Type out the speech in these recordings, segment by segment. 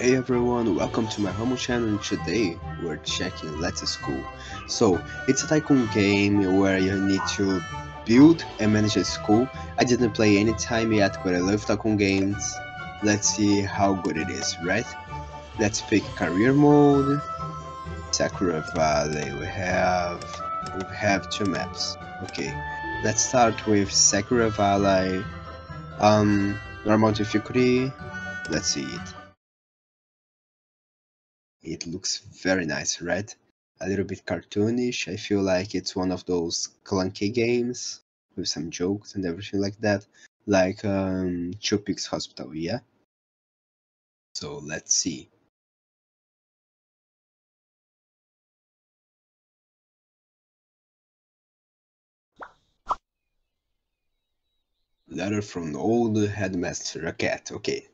Hey everyone, welcome to my humble channel today we're checking Let's School. So, it's a tycoon game where you need to build and manage a school. I didn't play any time yet, but I love tycoon games. Let's see how good it is, right? Let's pick career mode. Sakura Valley, we have we have two maps. Okay, let's start with Sakura Valley. Um, normal difficulty. Let's see it. It looks very nice, right? A little bit cartoonish. I feel like it's one of those clunky games with some jokes and everything like that, like um, Two Hospital, yeah? So let's see. Letter from the old headmaster, a okay.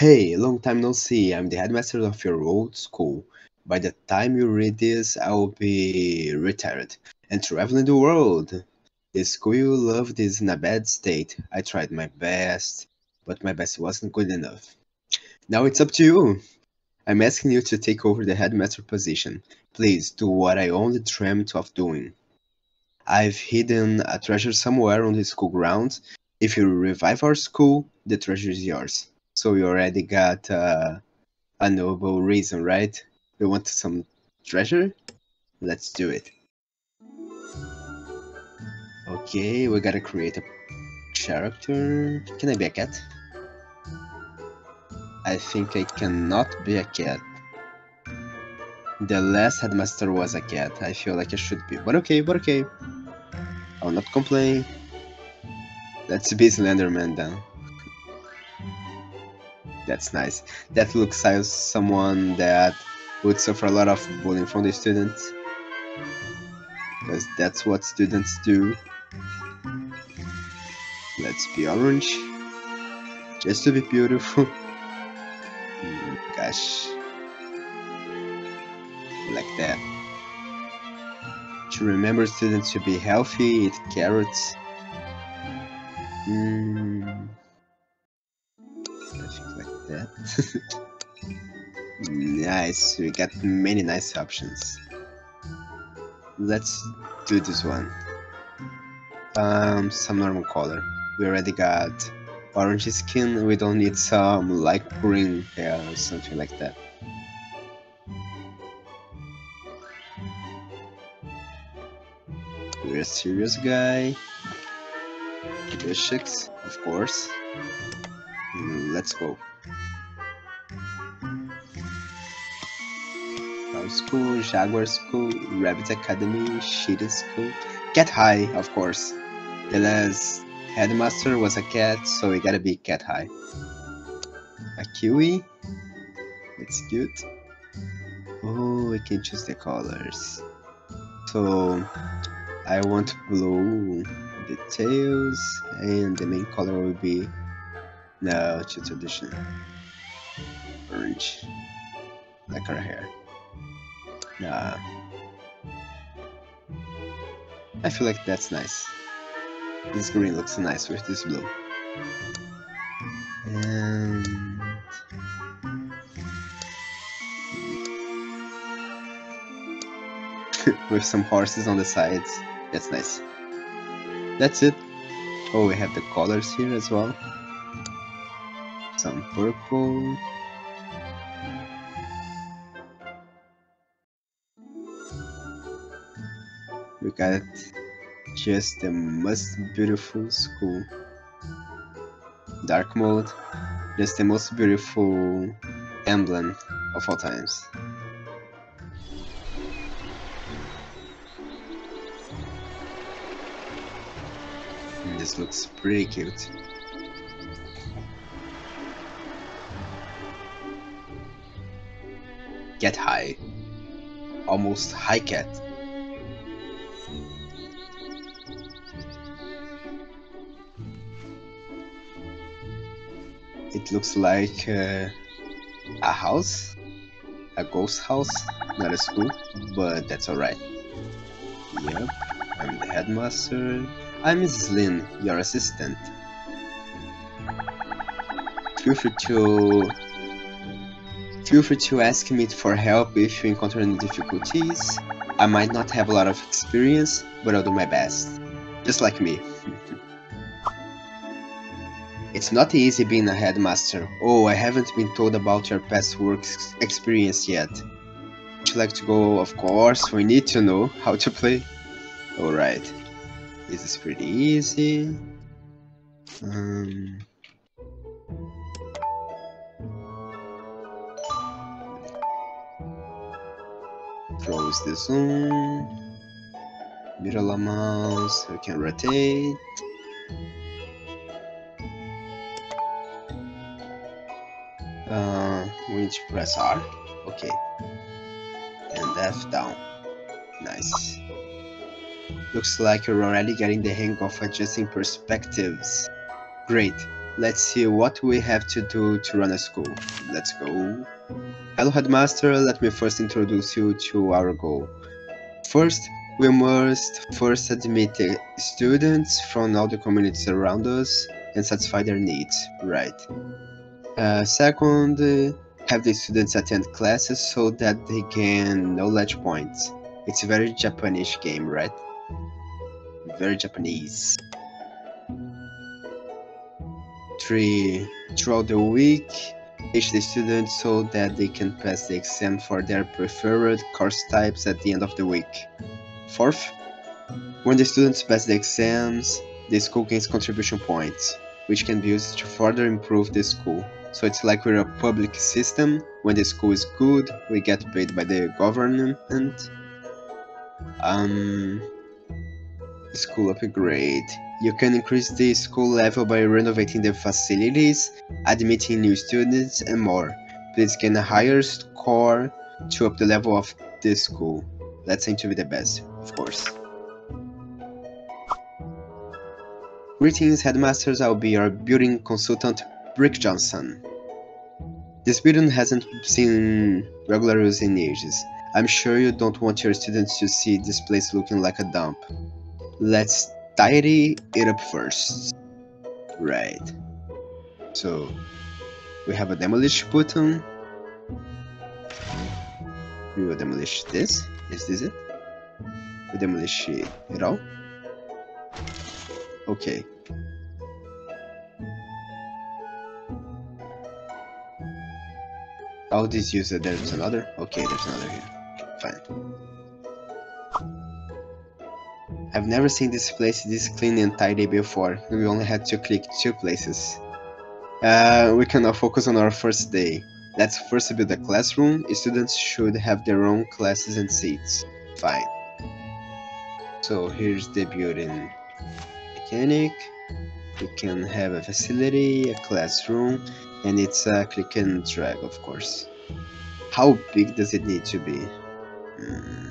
Hey, long time no see. I'm the headmaster of your old school. By the time you read this, I will be retired and traveling the world. The school you loved is in a bad state. I tried my best, but my best wasn't good enough. Now it's up to you. I'm asking you to take over the headmaster position. Please do what I only dreamt of doing. I've hidden a treasure somewhere on the school grounds. If you revive our school, the treasure is yours. So we already got uh, a noble reason, right? We want some treasure? Let's do it. Okay, we gotta create a character. Can I be a cat? I think I cannot be a cat. The last headmaster was a cat. I feel like I should be. But okay, but okay. I'll not complain. Let's be Slenderman then. That's nice. That looks like someone that would suffer a lot of bullying from the students. Because that's what students do. Let's be orange. Just to be beautiful. Gosh. Like that. To remember students to be healthy, eat carrots. Mm that. nice, we got many nice options. Let's do this one. Um, some normal color. We already got orange skin, we don't need some light green hair or something like that. We're a serious guy. Chicks, of course. Let's go. School, Jaguar School, Rabbit Academy, Cheetah School, Cat High, of course. The last headmaster was a cat, so we gotta be Cat High. A kiwi, it's cute. Oh, we can choose the colors. So, I want blue details, and the main color will be no, it's traditional orange, like our hair. Nah. I feel like that's nice. This green looks nice with this blue. And... with some horses on the sides. That's nice. That's it. Oh, we have the colors here as well. Some purple. We got just the most beautiful school. Dark mode, just the most beautiful emblem of all times. And this looks pretty cute. Get high. Almost high cat. It looks like uh, a house, a ghost house, not a school, but that's alright. Yep, I'm the headmaster. I'm Mrs. Lin, your assistant. Feel free to Feel free to ask me for help if you encounter any difficulties. I might not have a lot of experience, but I'll do my best. Just like me. It's not easy being a headmaster. Oh, I haven't been told about your past work experience yet. Would you like to go? Of course, we need to know how to play. Alright. This is pretty easy. Um, close the zoom. Middle mouse, we can rotate. Uh, we need to press R. Okay. And F down. Nice. Looks like you're already getting the hang of adjusting perspectives. Great. Let's see what we have to do to run a school. Let's go. Hello Headmaster, let me first introduce you to our goal. First, we must first admit students from all the communities around us and satisfy their needs, right? Uh, second, have the students attend classes so that they gain knowledge points. It's a very Japanese game, right? Very Japanese. 3. Throughout the week, teach the students so that they can pass the exam for their preferred course types at the end of the week. Fourth, when the students pass the exams, the school gains contribution points, which can be used to further improve the school. So it's like we're a public system. When the school is good, we get paid by the government. Um, school upgrade. You can increase the school level by renovating the facilities, admitting new students, and more. Please gain a higher score to up the level of the school. Let's aim to be the best, of course. Greetings, headmasters. I'll be your building consultant, Brick Johnson. This building hasn't seen regular use in ages. I'm sure you don't want your students to see this place looking like a dump. Let's tidy it up first. Right. So, we have a demolish button. We will demolish this. Is this it? We demolish it all? Okay. Oh, this user, there's another? Okay, there's another here. Fine. I've never seen this place this clean and tidy before. We only had to click two places. Uh, we can now focus on our first day. Let's first build a classroom. Students should have their own classes and seats. Fine. So here's the building mechanic. We can have a facility, a classroom, and it's a click and drag, of course. How big does it need to be? Hmm.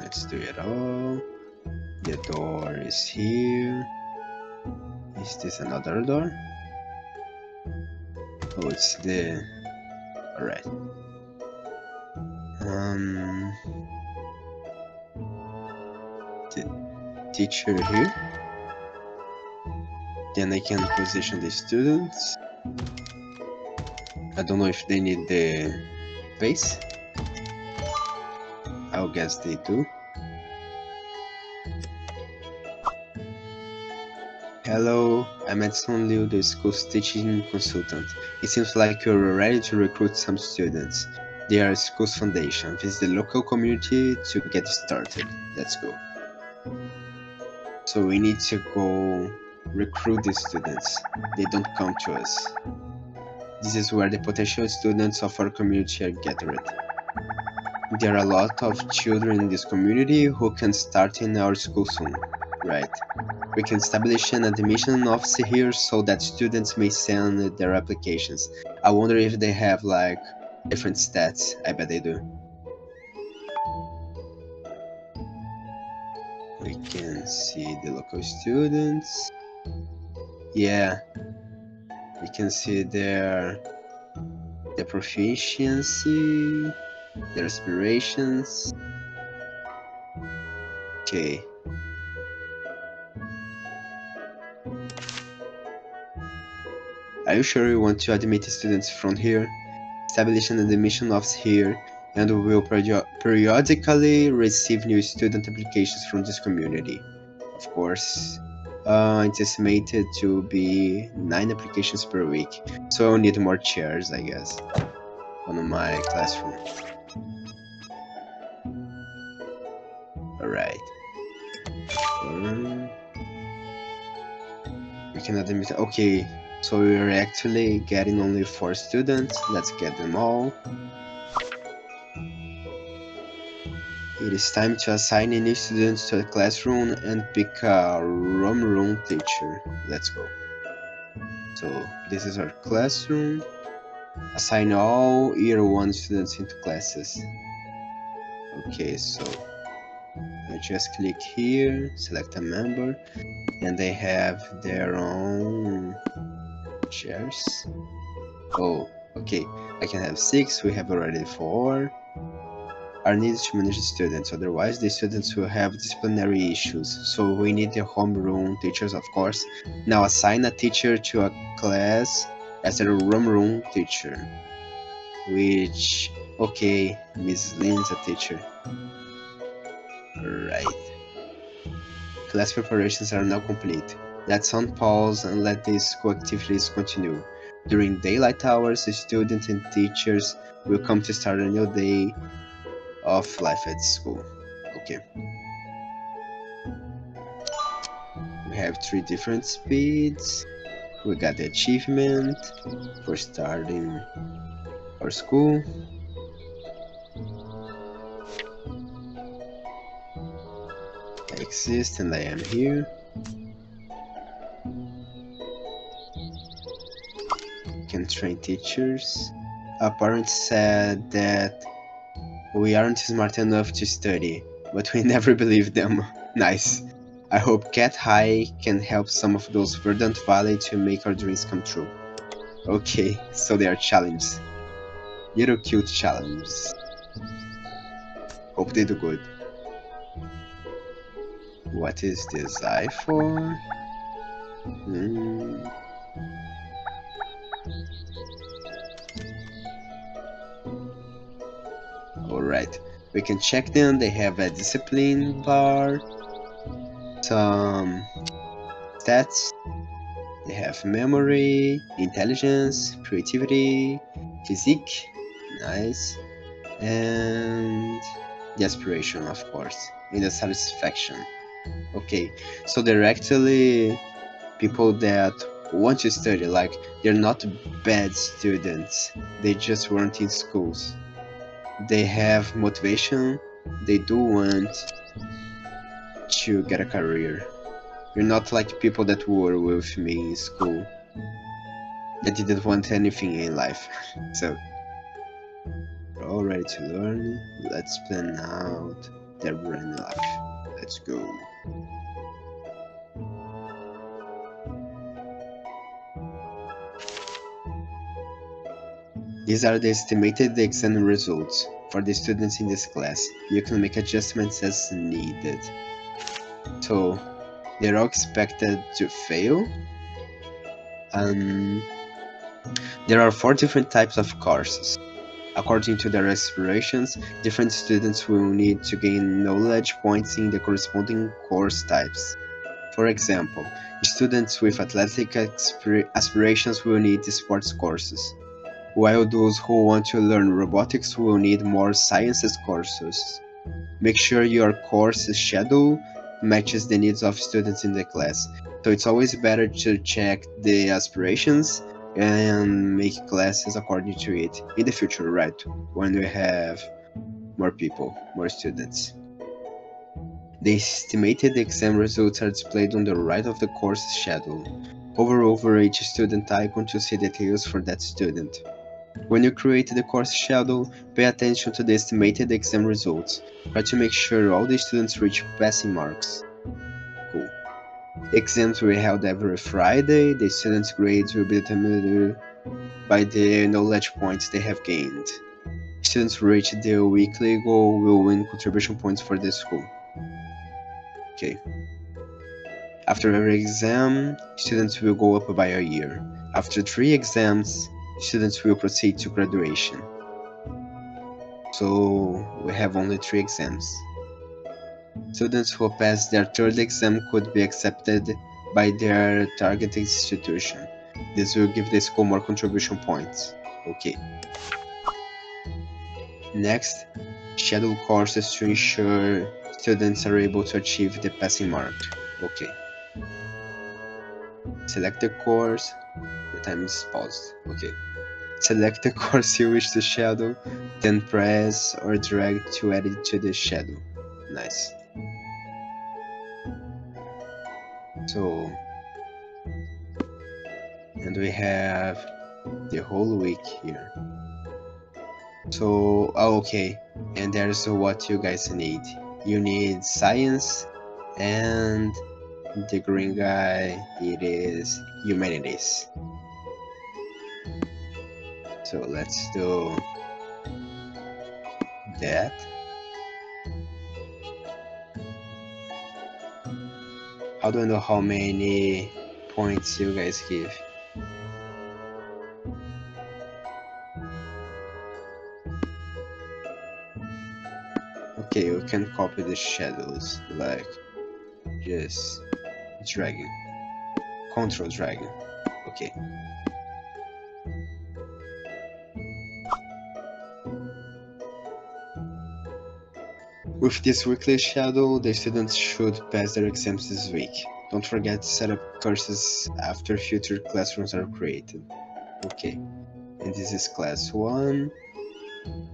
Let's do it all. The door is here. Is this another door? Oh, it's the... Alright. Um... teacher here. Then I can position the students. I don't know if they need the base. I'll guess they do. Hello, I'm Edson Liu, the school's teaching consultant. It seems like you're ready to recruit some students. They are school's foundation. Visit the local community to get started. Let's go. So we need to go recruit the students. They don't come to us. This is where the potential students of our community are gathered. There are a lot of children in this community who can start in our school soon. Right. We can establish an admission office here so that students may send their applications. I wonder if they have like different stats. I bet they do. We can see the local students. Yeah. We can see their their proficiency, their aspirations. Okay. Are you sure you want to admit students from here? Establish an admission office here and we will periodically receive new student applications from this community. Of course, uh, it's estimated to be 9 applications per week, so I'll need more chairs, I guess, on my classroom. Alright. Um, we cannot admit, okay, so we're actually getting only 4 students, let's get them all. It is time to assign any students to a classroom and pick a room room teacher. Let's go. So this is our classroom. Assign all year one students into classes. Okay, so I just click here, select a member, and they have their own chairs. Oh, okay. I can have six, we have already four are needed to manage the students, otherwise the students will have disciplinary issues. So we need the homeroom teachers, of course. Now assign a teacher to a class as a homeroom teacher. Which, okay, Mrs. Lin's a teacher. Right. Class preparations are now complete. Let's on pause and let the school activities continue. During daylight hours, the students and teachers will come to start a new day of life at school. Okay. We have three different speeds. We got the achievement for starting our school. I exist and I am here. Can train teachers. A parent said that we aren't smart enough to study, but we never believe them. nice. I hope Cat High can help some of those Verdant Valley to make our dreams come true. Okay, so they are challenges. Little cute challenges. Hope they do good. What is this eye for? Hmm. Alright, we can check them. They have a discipline bar, some stats, they have memory, intelligence, creativity, physique, nice, and the aspiration, of course, and the satisfaction. Okay, so they're actually people that want to study, like they're not bad students, they just weren't in schools they have motivation, they do want to get a career. You're not like people that were with me in school that didn't want anything in life. so, we're all ready to learn. Let's plan out their brand life. Let's go. These are the estimated exam results for the students in this class. You can make adjustments as needed. So, they're all expected to fail. Um, there are four different types of courses. According to their aspirations, different students will need to gain knowledge points in the corresponding course types. For example, students with athletic aspirations will need sports courses while those who want to learn robotics will need more sciences courses. Make sure your course schedule matches the needs of students in the class. So it's always better to check the aspirations and make classes according to it in the future, right? When we have more people, more students. The estimated exam results are displayed on the right of the course schedule. Hover over each student icon to see details for that student. When you create the course schedule, pay attention to the estimated exam results. Try to make sure all the students reach passing marks. Cool. Exams will be held every Friday. The students' grades will be determined by the knowledge points they have gained. Students who reach their weekly goal will win contribution points for the school. Okay. After every exam, students will go up by a year. After three exams, students will proceed to graduation. So we have only three exams. Students who pass their third exam could be accepted by their target institution. This will give the school more contribution points. Okay. Next, schedule courses to ensure students are able to achieve the passing mark. Okay. Select the course. Time is paused. Okay. Select the course you wish to shadow, then press or drag to add it to the shadow. Nice. So, and we have the whole week here. So, oh, okay, and there's what you guys need. You need science and the green guy, it is humanities. So let's do that. I know how many points you guys give? Okay, you can copy the shadows, like just dragging. Control dragging. Okay. With this weekly schedule, the students should pass their exams this week. Don't forget to set up courses after future classrooms are created. Okay, and this is class 1.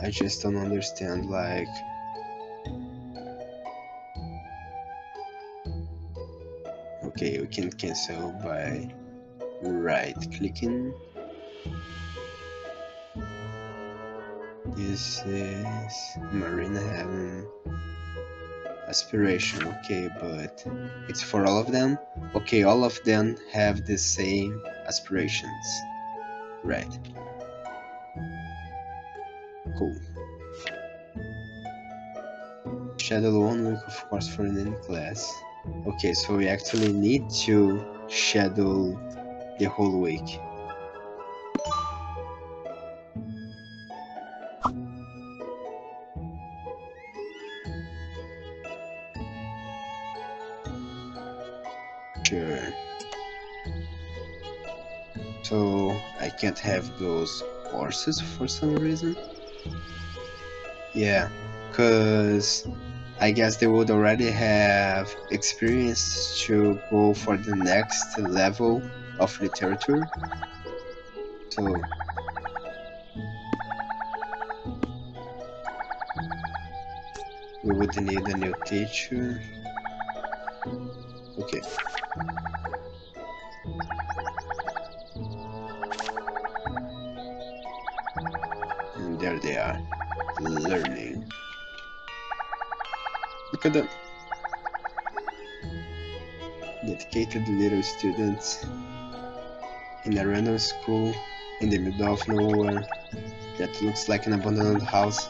I just don't understand, like... Okay, we can cancel by right clicking. This is Marina Heaven aspiration. Okay, but it's for all of them. Okay, all of them have the same aspirations. Right. Cool. Schedule one week of course for an any class. Okay, so we actually need to schedule the whole week. Can't have those courses for some reason. Yeah, cause I guess they would already have experience to go for the next level of literature. So we would need a new teacher. Okay. Learning. Look at them. Dedicated little students in a random school in the middle of nowhere that looks like an abandoned house.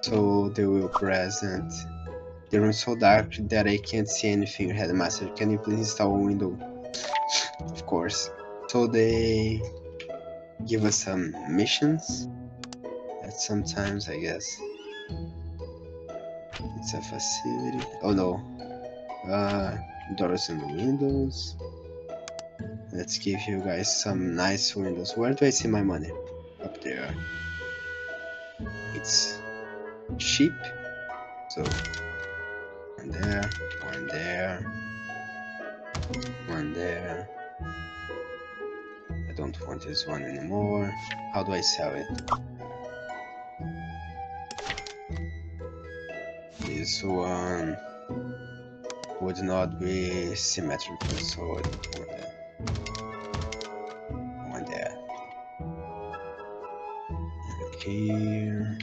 So they will present. The room so dark that I can't see anything, Headmaster. Can you please install a window? of course. So they give us some missions. That sometimes, I guess. It's a facility. Oh no. Uh, doors and windows. Let's give you guys some nice windows. Where do I see my money? Up there. It's cheap. So one there, one there, one there. I don't want this one anymore. How do I sell it? This one would not be symmetrical, so I don't want that. I want. And here.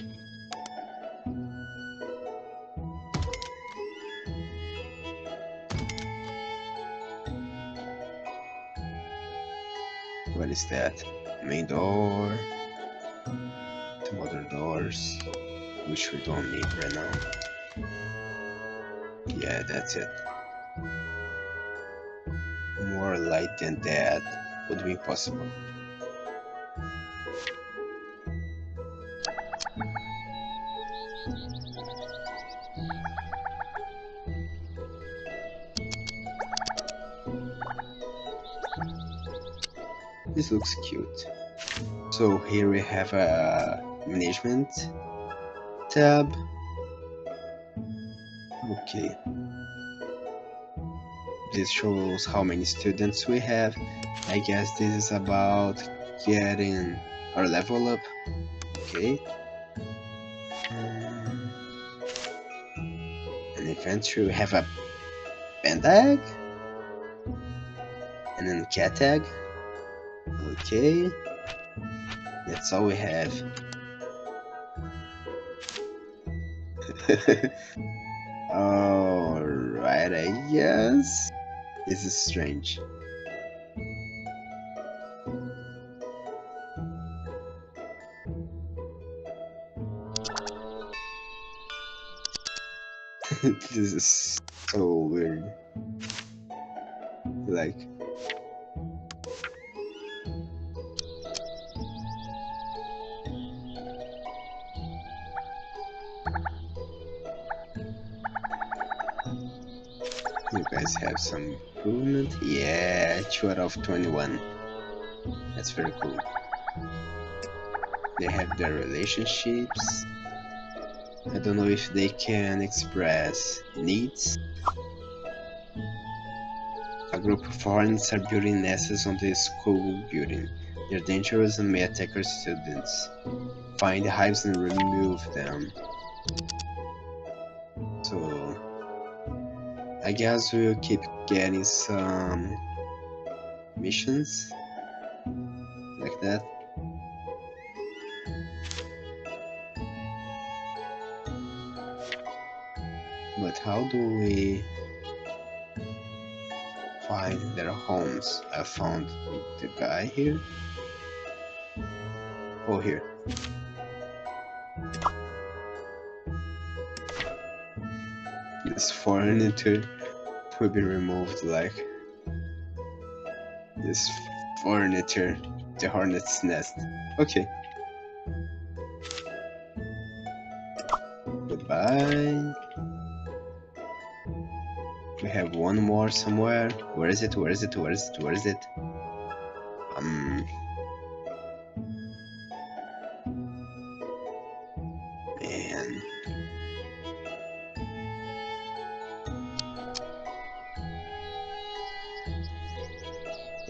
Is that? Main door. Two other doors, which we don't need right now. Yeah, that's it. More light than that would be impossible. This looks cute. So here we have a management tab. Okay. This shows how many students we have. I guess this is about getting our level up. Okay. Um, an inventory, we have a egg. And then cat tag. Okay. That's all we have. Alright, I guess. This is strange. this is so weird. Like, guys have some improvement. Yeah, 2 out of 21. That's very cool. They have their relationships. I don't know if they can express needs. A group of foreigners are building nests on the school building. They're dangerous and may attack our students. Find the hives and remove them. I guess we'll keep getting some missions like that. But how do we find their homes? I found the guy here. Oh, here. This furniture will be removed like this furniture, the hornet's nest. Okay. Goodbye. We have one more somewhere. Where is it? Where is it? Where is it? Where is it?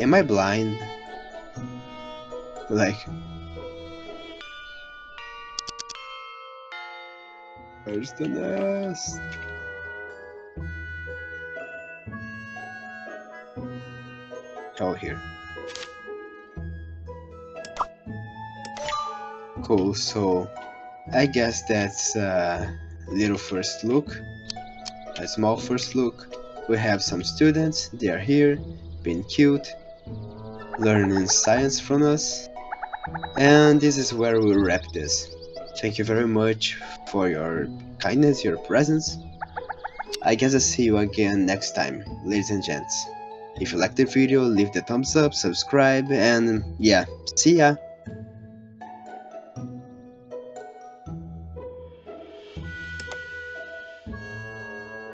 Am I blind? Like. Where's the nest? Oh, here. Cool, so I guess that's a little first look, a small first look. We have some students, they are here, being cute, learning science from us, and this is where we'll wrap this. Thank you very much for your kindness, your presence. I guess I'll see you again next time, ladies and gents. If you liked the video, leave the thumbs up, subscribe, and yeah, see ya!